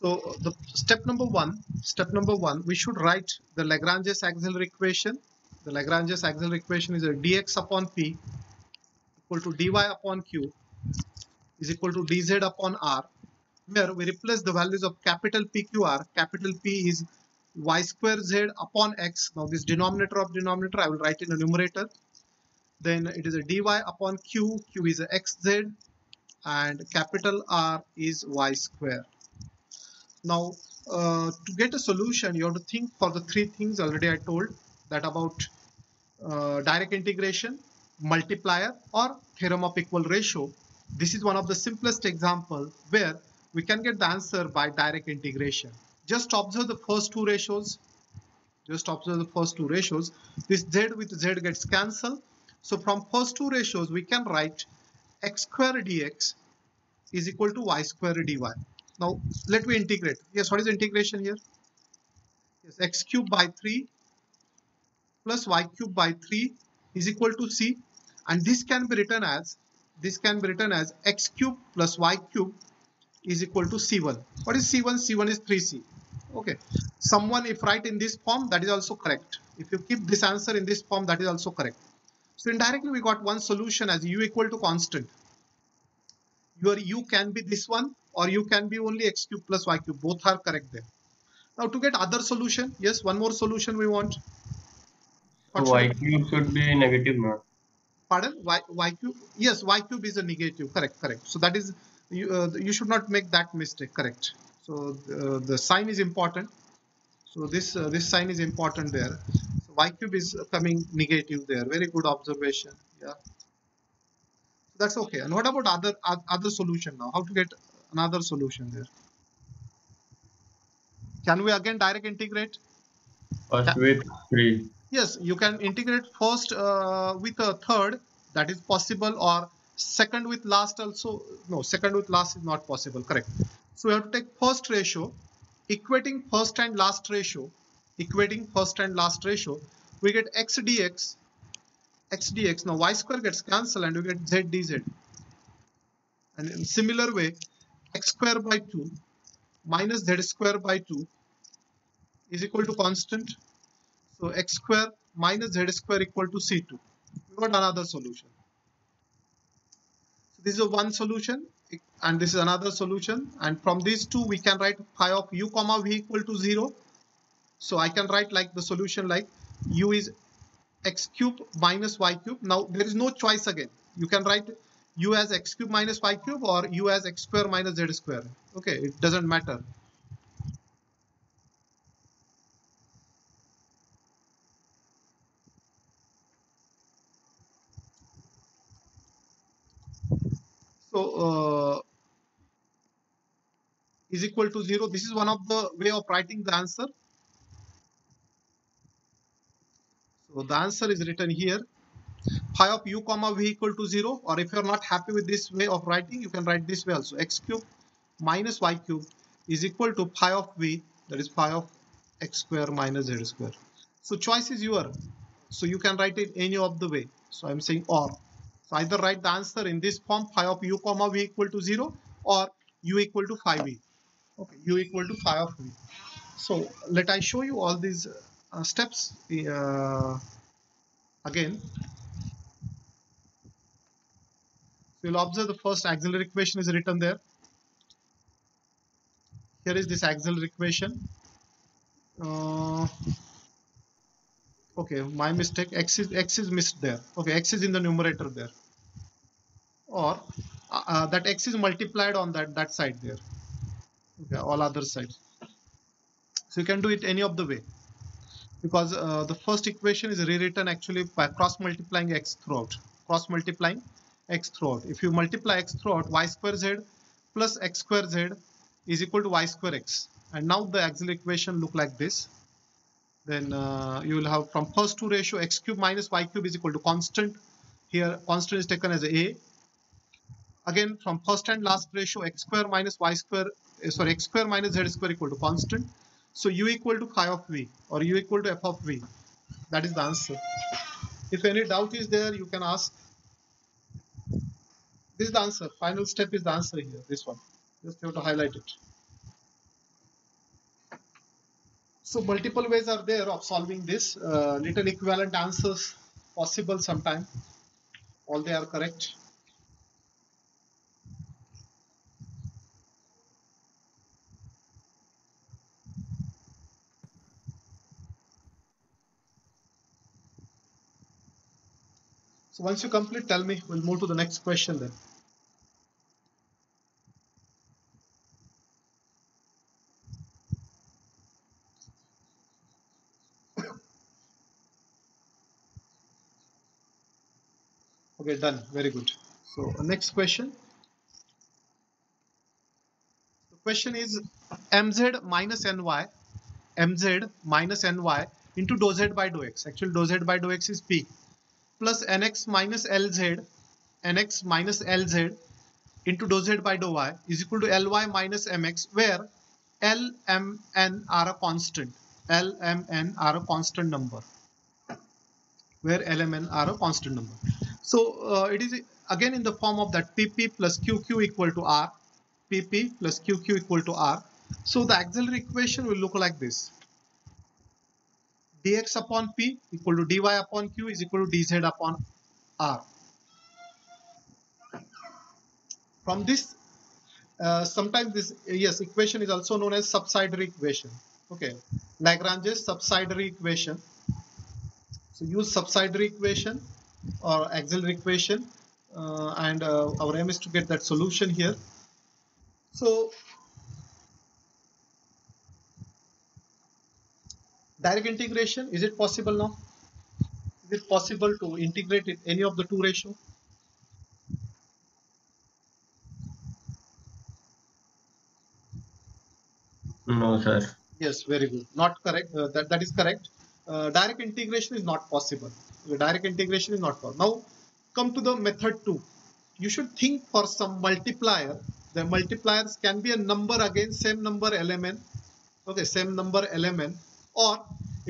So the step number one, step number one, we should write the Lagrange's auxiliary equation. The Lagrange's auxiliary equation is a dx upon p equal to dy upon q is equal to dz upon r where we replace the values of capital PQR. Capital P is y square z upon x. Now this denominator of denominator I will write in the numerator. Then it is a dy upon q. q is a xz and capital R is y square. Now uh, to get a solution you have to think for the three things already I told that about uh, direct integration, multiplier or theorem of equal ratio. This is one of the simplest example where we can get the answer by direct integration. Just observe the first two ratios. Just observe the first two ratios. This z with z gets cancelled. So from first two ratios, we can write x square dx is equal to y square dy. Now let me integrate. Yes, what is integration here? Yes, x cube by 3 plus y cube by 3 is equal to c and this can be written as this can be written as x cube plus y cube is equal to C1. What is C1? C1 is 3C. Okay. Someone if write in this form that is also correct. If you keep this answer in this form that is also correct. So indirectly we got one solution as u equal to constant. Your u can be this one or u can be only x cube plus y cube. Both are correct there. Now to get other solution, yes, one more solution we want. so y cube should be negative now. Pardon? Y, y cube? Yes, y cube is a negative. Correct, correct. So that is you, uh, you should not make that mistake correct so uh, the sign is important so this uh, this sign is important there so y cube is coming negative there very good observation yeah that's okay. And what about other other solution now? How to get another solution there? Can we again direct integrate? First with 3 yes you can integrate first uh, with a third that is possible or second with last also no second with last is not possible correct. So we have to take first ratio equating first and last ratio equating first and last ratio. We get x dx x dx now y square gets cancelled and we get z dz and in similar way x square by 2 minus z square by 2 is equal to constant. So x square minus z square equal to c2 we got another solution. So this is one solution and this is another solution. And from these two we can write phi of u comma v equal to 0 so I can write like the solution like u is x cube minus y cube. Now there is no choice again. You can write u as x cube minus y cube or u as x square minus z square. Okay it doesn't matter. So uh, is equal to 0 this is one of the way of writing the answer so the answer is written here. Phi of u comma v equal to 0 or if you are not happy with this way of writing you can write this way also. X cube minus y cube is equal to phi of v that is phi of x square minus z square. So choice is your. So you can write it any of the way. So i'm saying or. So either write the answer in this form phi of u comma v equal to 0 or u equal to phi v. Okay, u equal to phi of v. So let I show you all these uh, uh, steps uh, again. So you'll observe the first auxiliary equation is written there. Here is this auxiliary equation. Uh, okay my mistake x is x is missed there okay x is in the numerator there or uh, uh, that x is multiplied on that that side there okay all other sides so you can do it any of the way because uh, the first equation is rewritten actually by cross multiplying x throughout. Cross multiplying x throughout. If you multiply x throughout y square z plus x square z is equal to y square x. And now the auxiliary equation look like this. Then uh, you will have from first two ratio x cube minus y cube is equal to constant. Here constant is taken as a. Again from first and last ratio x square minus y square uh, sorry x square minus z square equal to constant so u equal to phi of v or u equal to f of v that is the answer if any doubt is there you can ask this is the answer final step is the answer here this one just have to highlight it So multiple ways are there of solving this. Uh, little equivalent answers possible sometime. All they are correct. So once you complete, tell me. We'll move to the next question then. Okay, done. Very good. So next question. The question is mz minus ny, mz minus ny into dou z by dou x. Actually, dou z by dou x is p plus nx minus lz, nx minus lz into dou z by dou y is equal to ly minus mx, where l, m, n are a constant. L, m, n are a constant number. Where L, M, N are a constant number. So uh, it is again in the form of that PP plus QQ equal to R, PP plus QQ equal to R. So the auxiliary equation will look like this. Dx upon P equal to dy upon Q is equal to dz upon R. From this, uh, sometimes this yes equation is also known as subsidiary equation. Okay, Lagrange's subsidiary equation. So use subsidiary equation or auxiliary equation uh, and uh, our aim is to get that solution here. So direct integration, is it possible now? Is it possible to integrate in any of the two ratio? No, sir. Yes, very good. Not correct. Uh, that, that is correct. Uh, direct integration is not possible direct integration is not possible. Now come to the method 2. You should think for some multiplier. The multipliers can be a number again, same number element. Okay, same number element or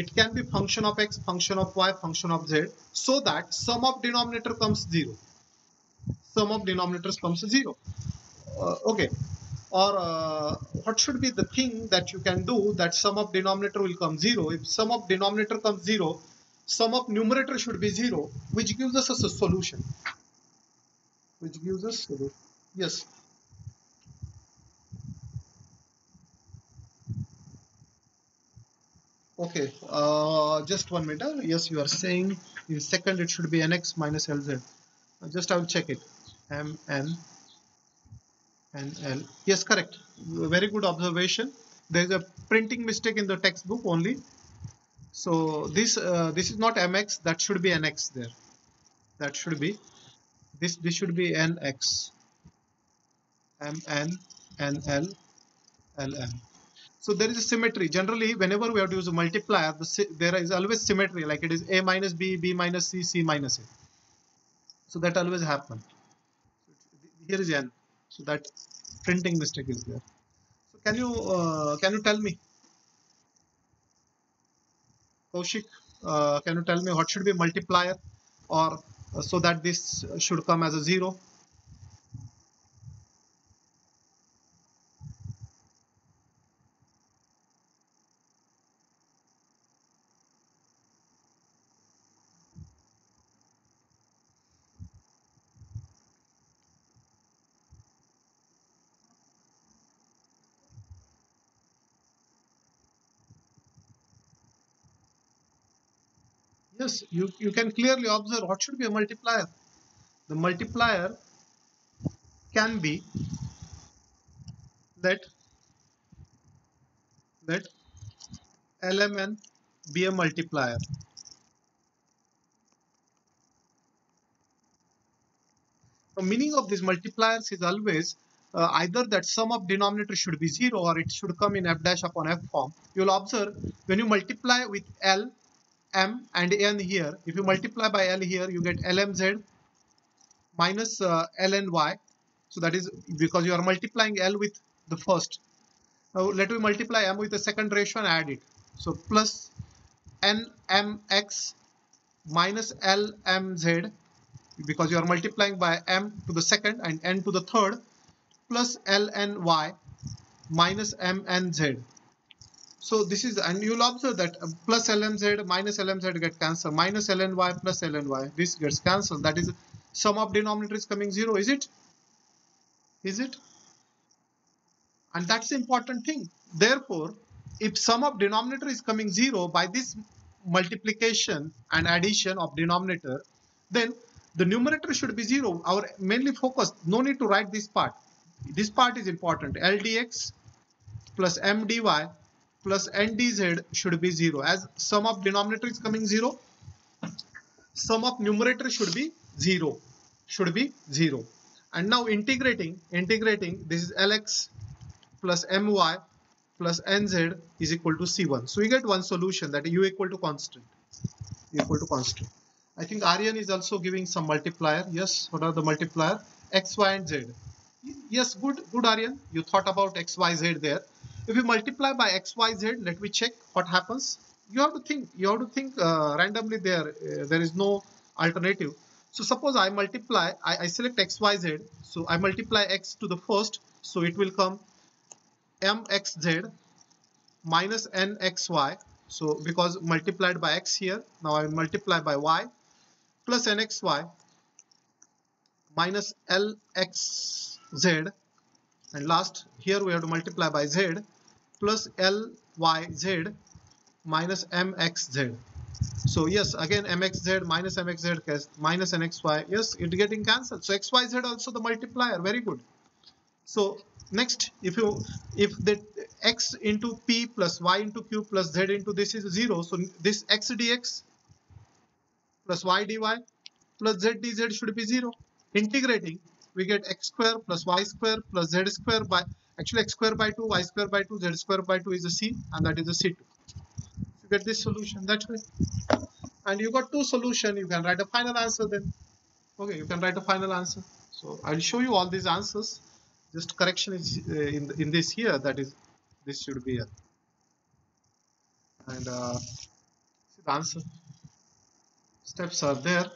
it can be function of x, function of y, function of z so that sum of denominator comes 0. Sum of denominators comes 0. Uh, okay, or uh, what should be the thing that you can do that sum of denominator will come 0 if sum of denominator comes 0 sum of numerator should be 0 which gives us a solution which gives us solution. yes okay uh, just one minute yes you are saying in second it should be nx minus lz uh, just I will check it. M n and l. Yes correct. Very good observation. There is a printing mistake in the textbook only. So this uh, this is not mx that should be nx there. That should be this this should be nx mn nl lm so there is a symmetry. Generally whenever we have to use a multiplier the, there is always symmetry like it is a minus b b minus c c minus a. So that always happen. Here is n. So that printing mistake is there. So can you uh, can you tell me? Kaushik, uh, can you tell me what should be multiplier or uh, so that this should come as a zero? Yes, you, you can clearly observe what should be a multiplier. The multiplier can be let let lmn be a multiplier. The meaning of these multipliers is always uh, either that sum of denominator should be 0 or it should come in f dash upon f form. You will observe when you multiply with L m and n here. If you multiply by l here you get lmz minus uh, lny so that is because you are multiplying l with the first. Now let me multiply m with the second ratio and add it. So plus nmx minus lmz because you are multiplying by m to the second and n to the third plus lny minus mnz So this is, and you'll observe that uh, plus LMZ minus LMZ get cancelled. Minus LNY plus LNY, this gets cancelled. That is, sum of denominator is coming zero, is it? Is it? And that's the important thing. Therefore, if sum of denominator is coming zero by this multiplication and addition of denominator, then the numerator should be zero. Our mainly focus, no need to write this part. This part is important. LDX plus MDY plus NDZ should be zero. As sum of denominator is coming zero, sum of numerator should be zero. Should be zero. And now integrating, integrating, this is LX plus My plus nz is equal to c1 so we get one solution that u equal to constant u equal to constant i think aryan is also giving some multiplier yes what are the multiplier x y and z yes good good aryan you thought about x y z there if you multiply by x y z let me check what happens. You have to think you have to think uh, randomly there uh, there is no alternative. So suppose i multiply I, I select x y z. So i multiply x to the first so it will come mxz minus nxy so because multiplied by x here now I multiply by y plus nxy minus lxz and last here we have to multiply by z plus lyz minus mxz so yes again mxz minus mxz minus nxy yes it getting cancelled. So xyz also the multiplier. Very good. So next if you if the x into p plus y into q plus z into this is 0 so this x dx plus y dy plus z dz should be 0 integrating we get x square plus y square plus z square by actually x square by 2 y square by 2 z square by 2 is a c and that is a c2 you get this solution that way and you got two solution you can write a final answer then. Okay you can write a final answer. So i'll show you all these answers. Just correction is uh, in in this here that is this should be here. And uh, see the answer. Steps are there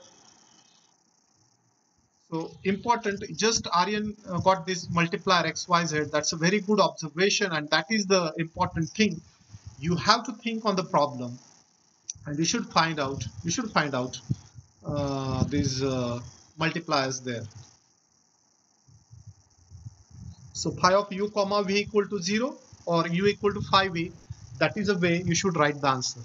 so important just Aryan uh, got this multiplier xyz that's a very good observation and that is the important thing. You have to think on the problem and you should find out you should find out uh, these uh, multipliers there. So phi of u comma v equal to 0 or u equal to phi v, that is the way you should write the answer.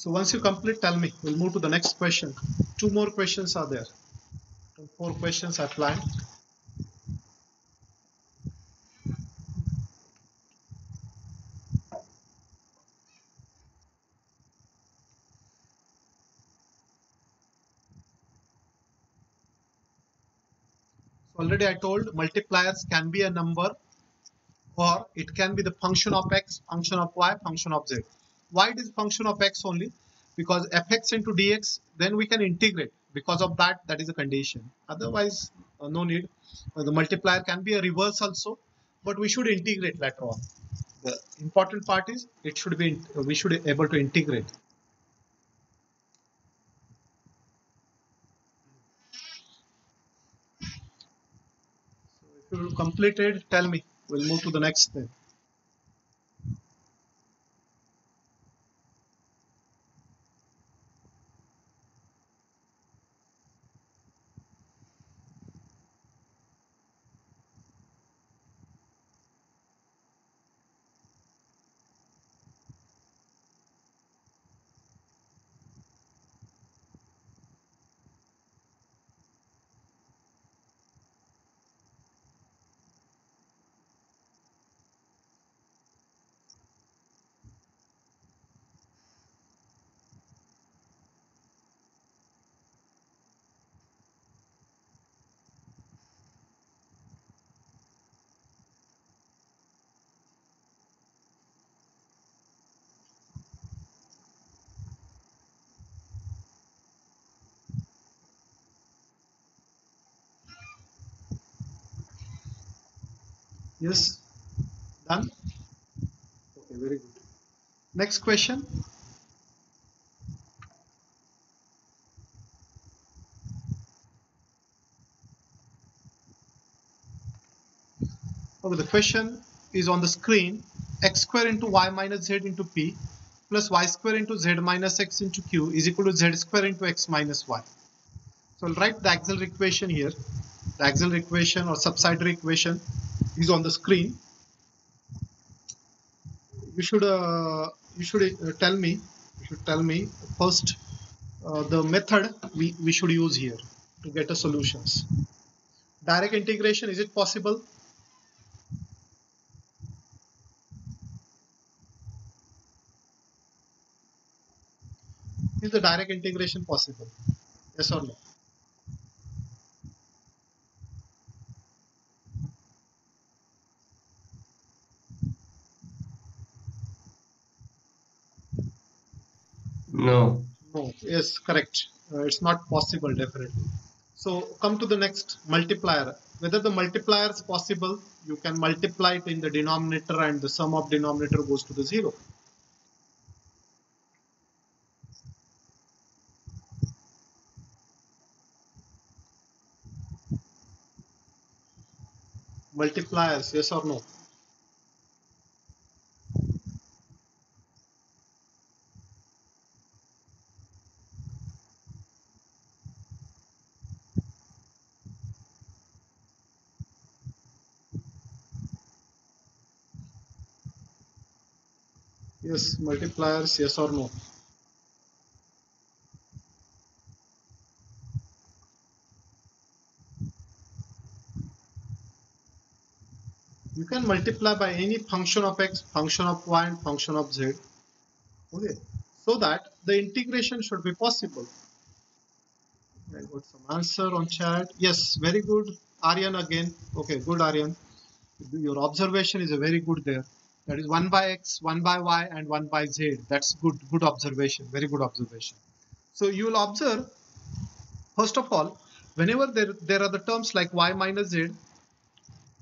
So once you complete, tell me. We'll move to the next question. Two more questions are there. Four questions are planned. So already I told multipliers can be a number or it can be the function of x, function of y, function of z. Why it is function of x only? Because fx into dx, then we can integrate. Because of that, that is a condition. Otherwise, uh, no need. Uh, the multiplier can be a reverse also, but we should integrate later on. The important part is it should be we should be able to integrate. So if you completed, tell me. We'll move to the next step. Yes, done. Okay, very good. Next question. Okay, the question is on the screen. x square into y minus z into p plus y square into z minus x into q is equal to z square into x minus y. So I'll write the auxiliary equation here. The auxiliary equation or subsidiary equation is on the screen. You should uh, you should uh, tell me you should tell me first uh, the method we, we should use here to get a solutions. Direct integration is it possible? Is the direct integration possible? Yes or no? No. No, yes, correct. Uh, it's not possible, definitely. So come to the next multiplier. Whether the multiplier is possible, you can multiply it in the denominator and the sum of denominator goes to the zero. Multipliers, yes or no? Yes, multipliers, yes or no? You can multiply by any function of x, function of y, and function of z. Okay, so that the integration should be possible. I got some answer on chat. Yes, very good. Aryan again. Okay, good Aryan. Your observation is very good there that is 1 by x 1 by y and 1 by z. That's good good observation very good observation. So you will observe first of all whenever there there are the terms like y minus z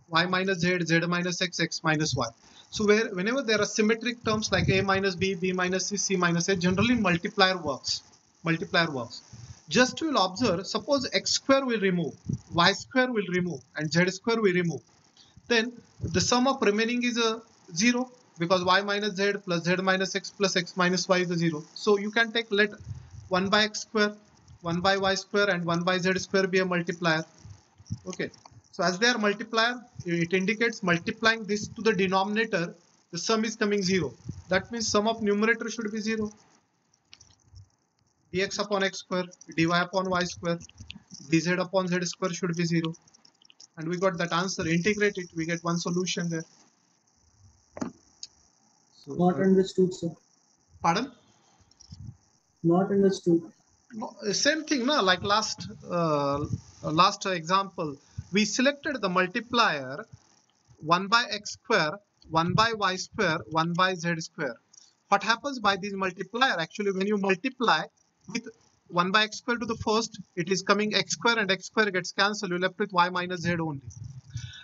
y minus z z minus x x minus y. So where whenever there are symmetric terms like a minus b b minus c c minus a generally multiplier works multiplier works. Just you will observe suppose x square will remove y square will remove and z square will remove. Then the sum of remaining is a 0 because y minus z plus z minus x plus x minus y is a 0. So you can take let 1 by x square, 1 by y square and 1 by z square be a multiplier. Okay. So as they are multiplier, it indicates multiplying this to the denominator, the sum is coming 0. That means sum of numerator should be 0. dx upon x square, dy upon y square, dz upon z square should be 0. And we got that answer. Integrate it, we get one solution there. So, Not understood, sir. Pardon? Not understood. No, same thing, no? Like last uh, last example, we selected the multiplier 1 by x square, 1 by y square, 1 by z square. What happens by this multiplier? Actually, when you multiply with 1 by x square to the first, it is coming x square and x square gets cancelled. You're left with y minus z only.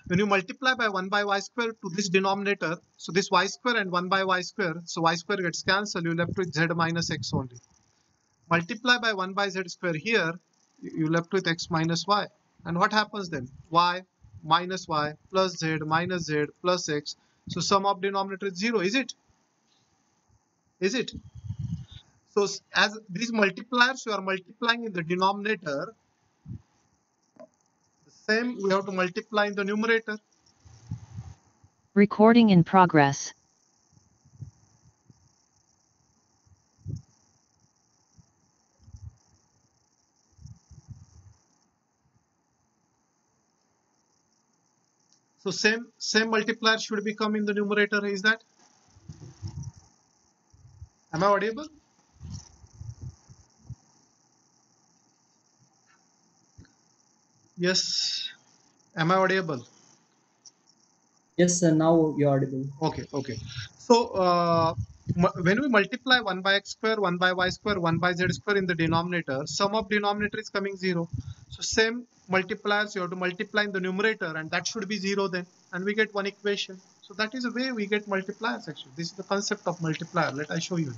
When you multiply by 1 by y square to this denominator, so this y square and 1 by y square, so y square gets cancelled. You're left with z minus x only. Multiply by 1 by z square here, you left with x minus y. And what happens then? y minus y plus z minus z plus x. So sum of denominator is 0, is it? Is it? So as these multipliers, you are multiplying in the denominator. Same we have to multiply in the numerator. Recording in progress. So same same multiplier should become in the numerator. Is that? Am I audible? Yes. Am I audible? Yes, sir. Now you're audible. Okay, okay. So uh, when we multiply 1 by x square, 1 by y square, 1 by z square in the denominator, sum of denominator is coming 0. So same multipliers, you have to multiply in the numerator and that should be 0 then. And we get one equation. So that is the way we get multipliers actually. This is the concept of multiplier. Let I show you.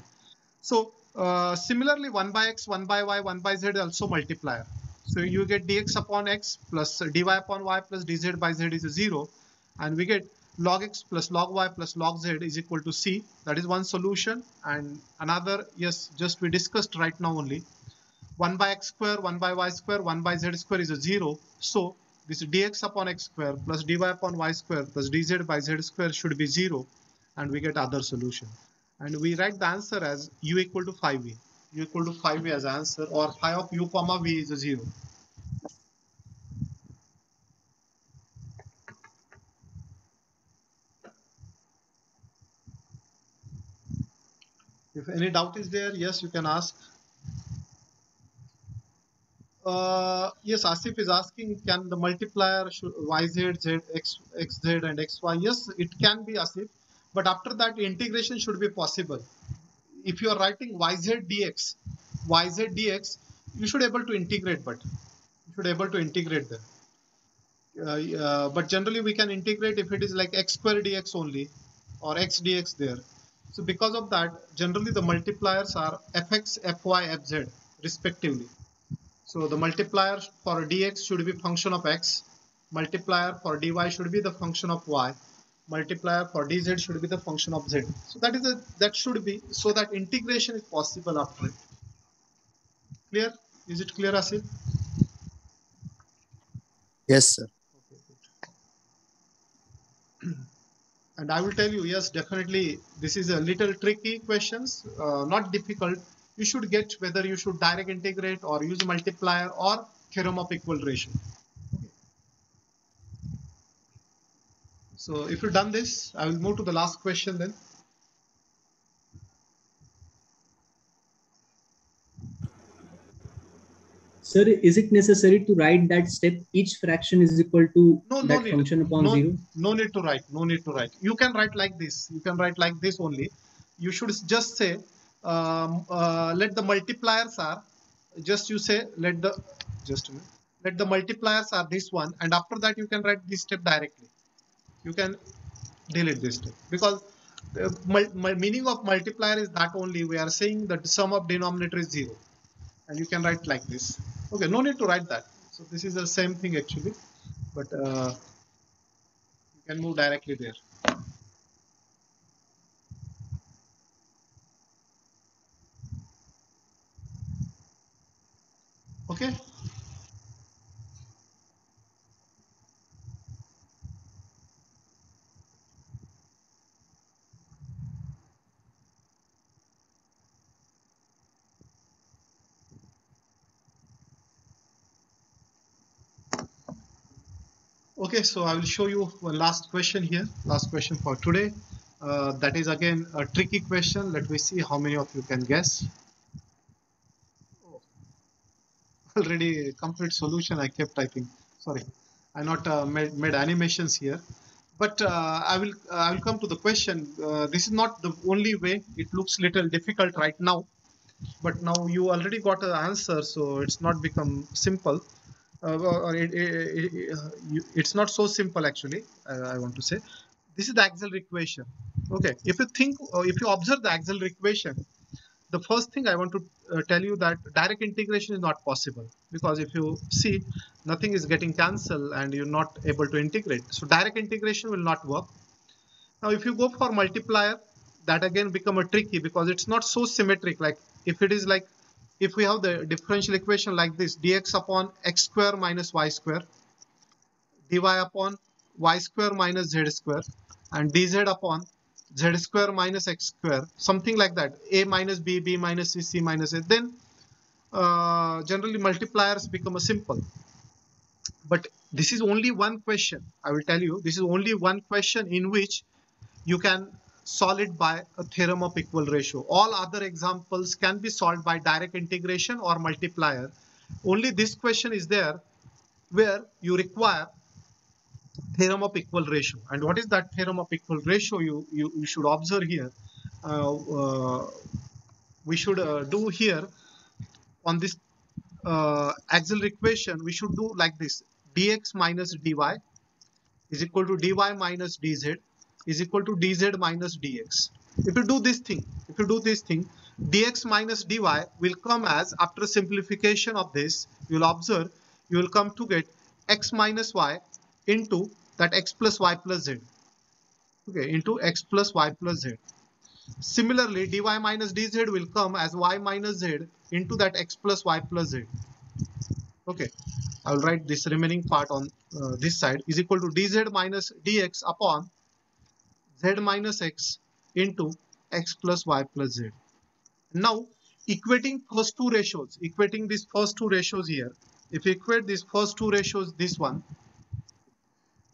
So uh, similarly 1 by x, 1 by y, 1 by z also multiplier. So you get dx upon x plus dy upon y plus dz by z is a 0 and we get log x plus log y plus log z is equal to c. That is one solution and another yes just we discussed right now only. 1 by x square 1 by y square 1 by z square is a 0 so this dx upon x square plus dy upon y square plus dz by z square should be 0 and we get other solution. And we write the answer as u equal to phi v u equal to phi v as answer or phi of u comma v is a 0 if any doubt is there yes you can ask. Uh, yes asif is asking can the multiplier should yz z x xz and xy yes it can be asif. But after that integration should be possible if you are writing yz dx yz dx you should able to integrate but you should able to integrate them. Uh, uh, but generally we can integrate if it is like x square dx only or x dx there. So because of that, generally the multipliers are fx, fy, fz respectively. So the multiplier for dx should be function of x, multiplier for dy should be the function of y, multiplier for dz should be the function of z. So that is a that should be so that integration is possible after it. Clear? Is it clear, Asif? Yes, sir. and I will tell you, yes, definitely, this is a little tricky questions, uh, not difficult. You should get whether you should direct integrate or use multiplier or theorem of equal ratio. So if you've done this, I will move to the last question then. Sir, is it necessary to write that step? Each fraction is equal to No, no that need. function upon no, zero? no need to write. No need to write. You can write like this. You can write like this only. You should just say um, uh, let the multipliers are just you say let the just a minute. Let the multipliers are this one and after that you can write this step directly you can delete this step because the mul- meaning of multiplier is that only we are saying that the sum of denominator is zero. And you can write like this. Okay no need to write that. So this is the same thing actually. But uh, you can move directly there okay Okay, so I will show you one last question here, last question for today. Uh, that is again a tricky question. Let me see how many of you can guess. Oh, Already complete solution I kept typing. Sorry, I not uh, made, made animations here. But uh, I will I will come to the question. Uh, this is not the only way. It looks little difficult right now, but now you already got an answer, so it's not become simple uh, or it, it, it, uh, it's not so simple actually uh, i want to say. This is the auxiliary equation. Okay if you think uh, if you observe the auxiliary equation the first thing i want to uh, tell you that direct integration is not possible. Because if you see nothing is getting cancelled and you're not able to integrate. So direct integration will not work. Now if you go for multiplier that again become a tricky because it's not so symmetric. Like if it is like if we have the differential equation like this dx upon x square minus y square dy upon y square minus z square and dz upon z square minus x square something like that a minus b b minus c c minus a then uh, generally multipliers become a simple. But this is only one question i will tell you this is only one question in which you can solve it by a theorem of equal ratio. All other examples can be solved by direct integration or multiplier. Only this question is there where you require theorem of equal ratio. And what is that theorem of equal ratio you, you, you should observe here? Uh, uh, we should uh, do here on this uh, auxiliary equation, we should do like this dx minus dy is equal to dy minus dz is equal to dz minus dx. If you do this thing, if you do this thing, dx minus dy will come as after simplification of this, you will observe you will come to get x minus y into that x plus y plus z. Okay into x plus y plus z. Similarly dy minus dz will come as y minus z into that x plus y plus z. Okay i'll write this remaining part on uh, this side is equal to dz minus dx upon z minus x into x plus y plus z. Now equating first two ratios equating these first two ratios here. If you equate these first two ratios this one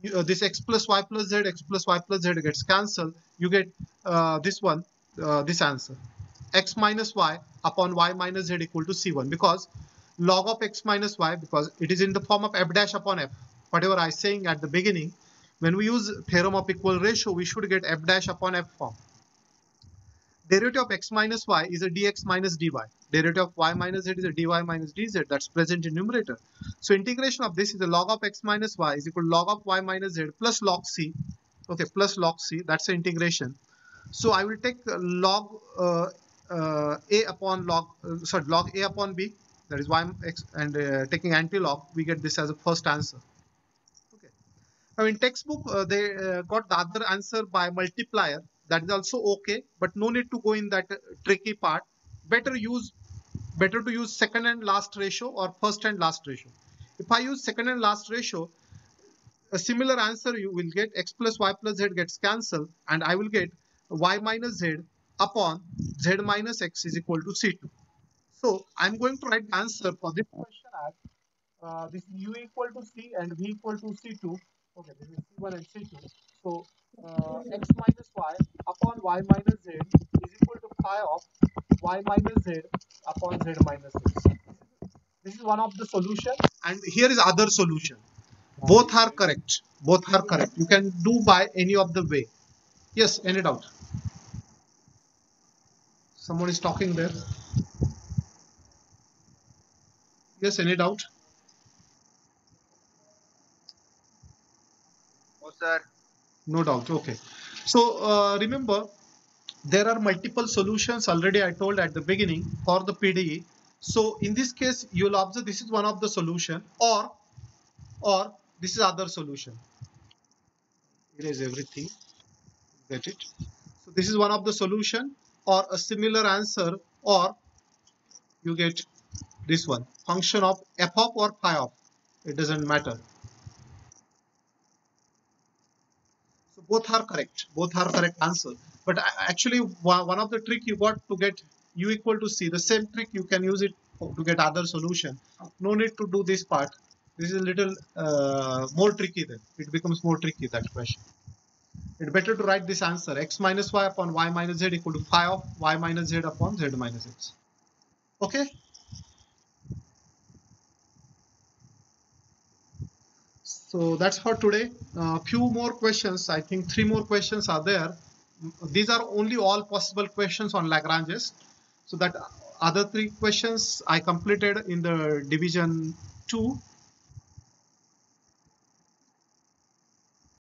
you, uh, this x plus y plus z x plus y plus z gets cancelled you get uh, this one uh, this answer. x minus y upon y minus z equal to c1 because log of x minus y because it is in the form of f dash upon f. Whatever i saying at the beginning when we use theorem of equal ratio we should get f dash upon f form derivative of x minus y is a dx minus dy. Derivative of y minus z is a dy minus dz that's present in numerator. So integration of this is a log of x minus y is equal to log of y minus z plus log c. Okay, plus log c. That's the integration. So I will take log uh, uh, a upon log uh, sorry log a upon b that is y x and uh, taking anti-log we get this as a first answer. Now in textbook uh, they uh, got the other answer by multiplier. That is also okay but no need to go in that tricky part. Better use better to use second and last ratio or first and last ratio. If i use second and last ratio a similar answer you will get x plus y plus z gets cancelled and i will get y minus z upon z minus x is equal to c2 so i'm going to write the answer for this question as uh, this u equal to c and v equal to c2 okay this is c1 and c2 so uh, x minus y upon y minus z is equal to phi of y minus z upon z minus x. This is one of the solution and here is other solution. Both are correct. Both are correct. You can do by any of the way. Yes, any doubt? Someone is talking there. Yes, any doubt? Sir. no doubt. Okay. So uh, remember there are multiple solutions already i told at the beginning for the pde so in this case you'll observe this is one of the solution or or this is other solution. Erase everything. Get it? So this is one of the solution or a similar answer or you get this one. Function of f of or phi of. It doesn't matter both are correct. Both are correct answer. But actually, one of the trick you got to get u equal to c. The same trick you can use it to get other solution. No need to do this part. This is a little uh, more tricky then. It becomes more tricky that question. It's better to write this answer x minus y upon y minus z equal to phi of y minus z upon z minus x. Okay. So that's for today. A few more questions. I think three more questions are there. These are only all possible questions on Lagrange's. So that other three questions I completed in the division two